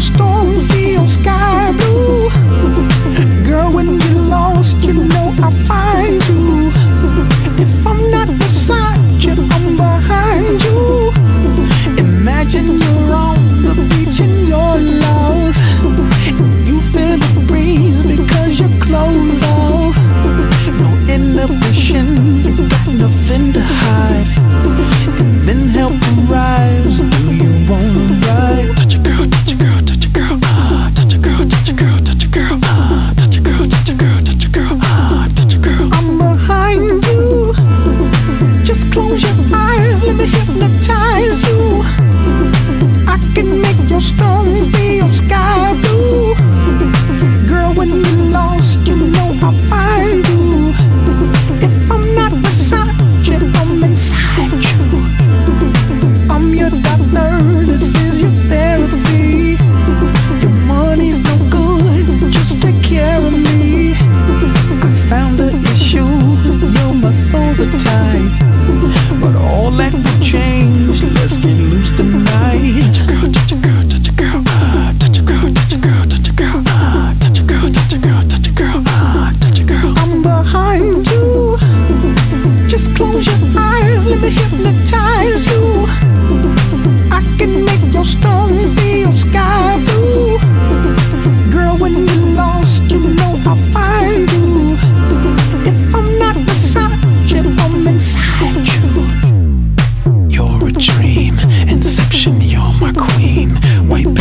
storm feels sky blue. Girl, when you're lost, you know I'll find you. If I'm not beside you, I'm behind you. Imagine you're on the beach and you're lost. You feel the breeze because your clothes off. No inhibitions. your eyes, let me hypnotize you. I can make your stone feel sky blue. Girl, when you're lost, you know I'll find you. If I'm not beside you, I'm inside you. I'm your doctor, this is your therapy. Your money's no good, just take care of me. I found issue, you're my soul's. queen. White